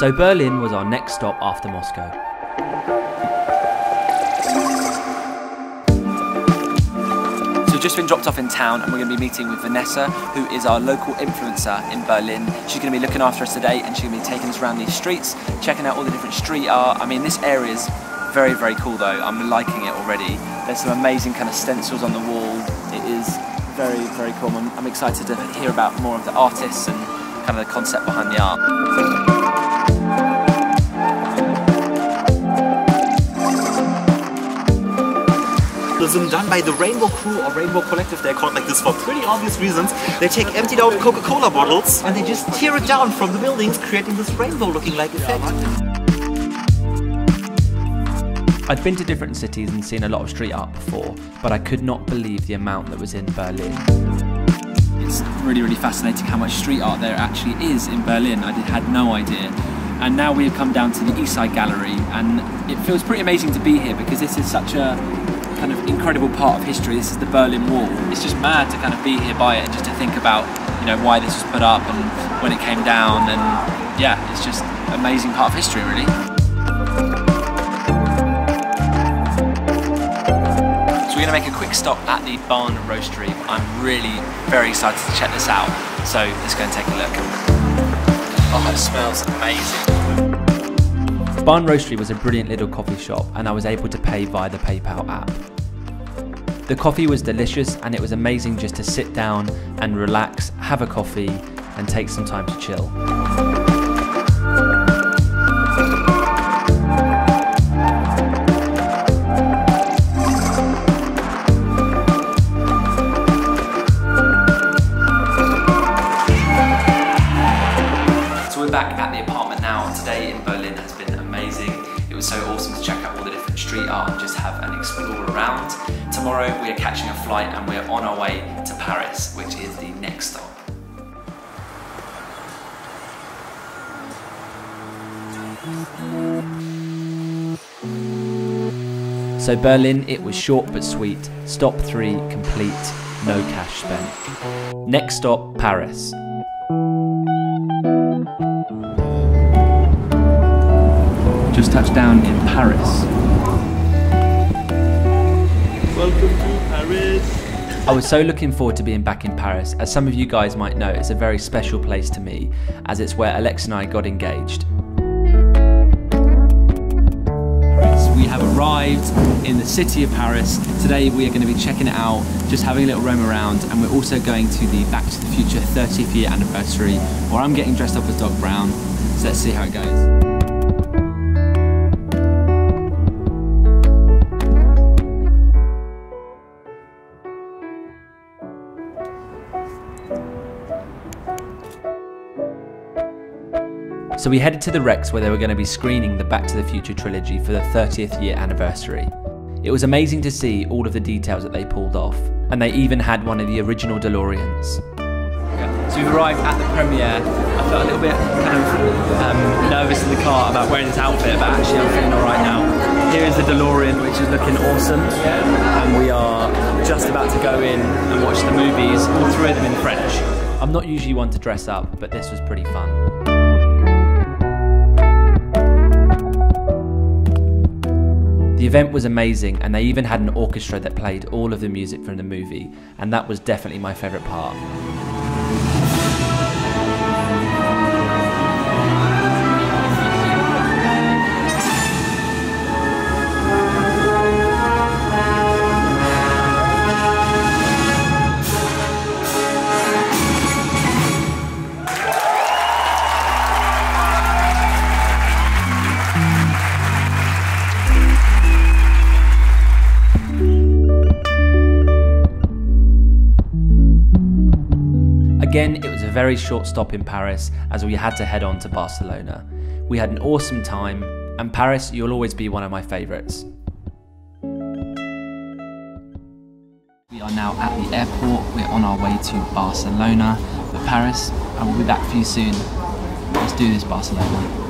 So Berlin was our next stop after Moscow. So we've just been dropped off in town and we're going to be meeting with Vanessa, who is our local influencer in Berlin. She's going to be looking after us today and she's going to be taking us around these streets, checking out all the different street art. I mean, this area is very, very cool though. I'm liking it already. There's some amazing kind of stencils on the wall. It is very, very cool. I'm, I'm excited to hear about more of the artists and kind of the concept behind the art. Them done by the Rainbow Crew or Rainbow Collective, they're called like this for pretty obvious reasons. They take emptied out Coca-Cola bottles and they just tear it down from the buildings, creating this rainbow looking like effect. I'd been to different cities and seen a lot of street art before, but I could not believe the amount that was in Berlin. It's really, really fascinating how much street art there actually is in Berlin. I did, had no idea. And now we have come down to the East Side Gallery, and it feels pretty amazing to be here because this is such a kind of incredible part of history. This is the Berlin Wall. It's just mad to kind of be here by it and just to think about, you know, why this was put up and when it came down. And yeah, it's just an amazing part of history, really. So we're going to make a quick stop at the Barn Roastery. I'm really very excited to check this out. So let's go and take a look. Oh, it smells amazing. Barn Roastery was a brilliant little coffee shop, and I was able to pay via the PayPal app. The coffee was delicious, and it was amazing just to sit down and relax, have a coffee, and take some time to chill. So we're back at the apartment now. Today in Berlin was so awesome to check out all the different street art and just have an explore around. Tomorrow we are catching a flight and we're on our way to Paris, which is the next stop. So Berlin, it was short but sweet. Stop three, complete, no cash spent. Next stop, Paris. Just touched down in Paris. Welcome to Paris. I was so looking forward to being back in Paris. As some of you guys might know, it's a very special place to me, as it's where Alex and I got engaged. We have arrived in the city of Paris. Today we are going to be checking it out, just having a little roam around, and we're also going to the Back to the Future 30th year anniversary, where I'm getting dressed up as Doc Brown. So let's see how it goes. So we headed to the Rex where they were going to be screening the Back to the Future trilogy for the 30th year anniversary. It was amazing to see all of the details that they pulled off, and they even had one of the original DeLoreans. So we've arrived at the premiere. I felt a little bit kind of um, nervous in the car about wearing this outfit, but actually I'm feeling alright now. Here is the DeLorean, which is looking awesome, and we are just about to go in and watch the movies, all three of them in French. I'm not usually one to dress up, but this was pretty fun. The event was amazing, and they even had an orchestra that played all of the music from the movie, and that was definitely my favourite part. Again, it was a very short stop in Paris as we had to head on to Barcelona. We had an awesome time, and Paris, you'll always be one of my favourites. We are now at the airport. We're on our way to Barcelona. But Paris, I will be back for you soon. Let's do this, Barcelona.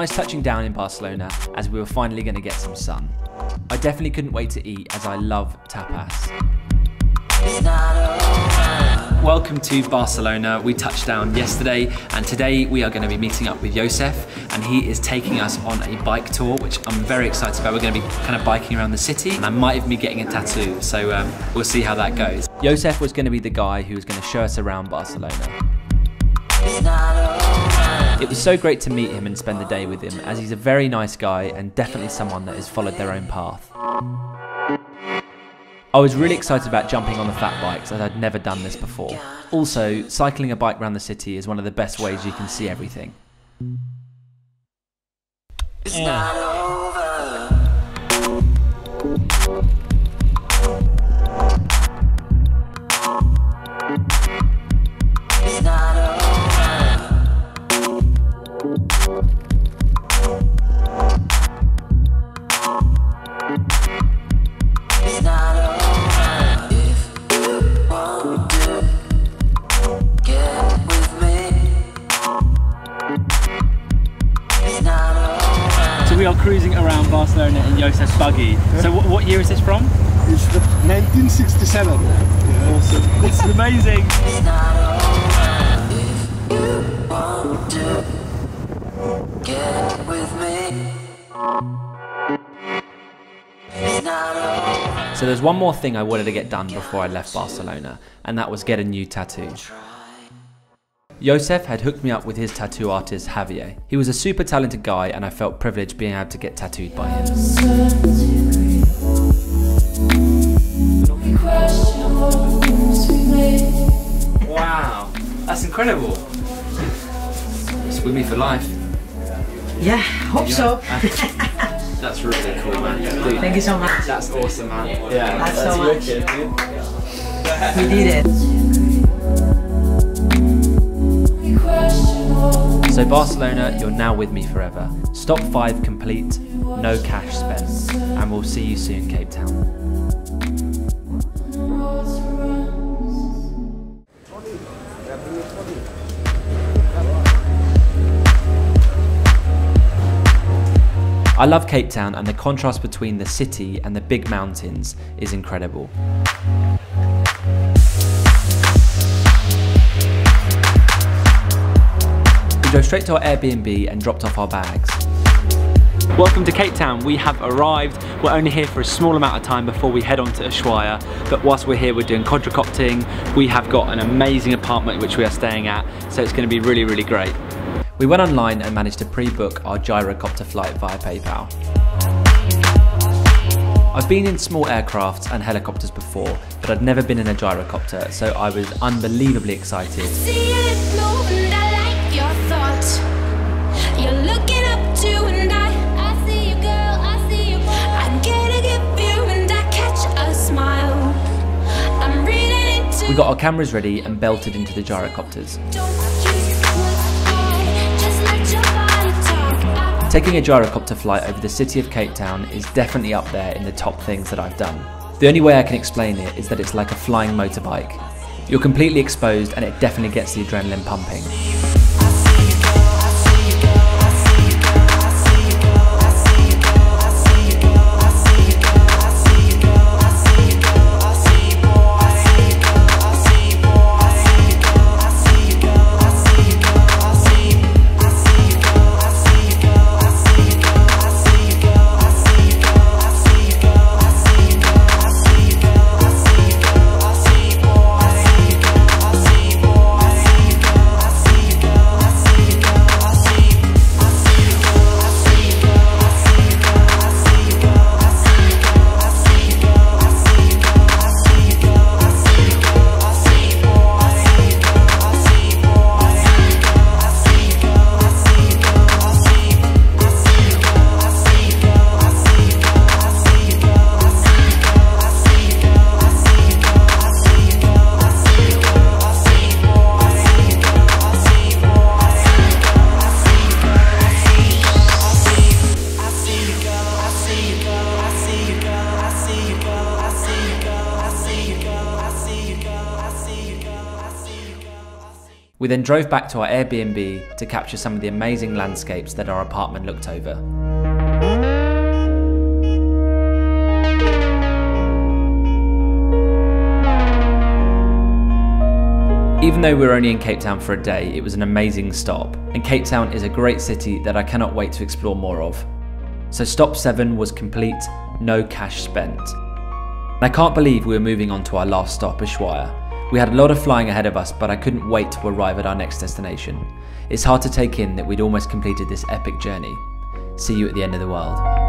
Nice touching down in Barcelona as we were finally going to get some sun. I definitely couldn't wait to eat as I love tapas. Welcome to Barcelona. We touched down yesterday and today we are going to be meeting up with Josef and he is taking us on a bike tour which I'm very excited about. We're going to be kind of biking around the city and I might even be getting a tattoo so um, we'll see how that goes. Josef was going to be the guy who was going to show us around Barcelona. It was so great to meet him and spend the day with him, as he's a very nice guy and definitely someone that has followed their own path. I was really excited about jumping on the fat bikes as I'd never done this before. Also, cycling a bike around the city is one of the best ways you can see everything. So Barcelona in Josef's buggy. So what, what year is this from? It's the 1967. Awesome. This is amazing. So there's one more thing I wanted to get done before I left Barcelona, and that was get a new tattoo. Josef had hooked me up with his tattoo artist Javier. He was a super talented guy and I felt privileged being able to get tattooed by him. Wow, that's incredible. It's with me for life. Yeah, hope so. That's really cool, man. Dude, Thank you so much. that's awesome, man. Yeah, That's so much. wicked, dude. We did it. So Barcelona, you're now with me forever. Stop five complete, no cash spent, and we'll see you soon, Cape Town. I love Cape Town and the contrast between the city and the big mountains is incredible. Straight to our Airbnb and dropped off our bags. Welcome to Cape Town. We have arrived. We're only here for a small amount of time before we head on to Ushuaia. But whilst we're here, we're doing quadricopting. We have got an amazing apartment which we are staying at. So it's going to be really, really great. We went online and managed to pre-book our gyrocopter flight via PayPal. I've been in small aircrafts and helicopters before, but I'd never been in a gyrocopter, so I was unbelievably excited. We got our cameras ready and belted into the gyrocopters. Taking a gyrocopter flight over the city of Cape Town is definitely up there in the top things that I've done. The only way I can explain it is that it's like a flying motorbike. You're completely exposed and it definitely gets the adrenaline pumping. We then drove back to our Airbnb to capture some of the amazing landscapes that our apartment looked over. Even though we were only in Cape Town for a day, it was an amazing stop, and Cape Town is a great city that I cannot wait to explore more of. So stop 7 was complete, no cash spent. I can't believe we were moving on to our last stop, Ushuaia. We had a lot of flying ahead of us, but I couldn't wait to arrive at our next destination. It's hard to take in that we'd almost completed this epic journey. See you at the end of the world.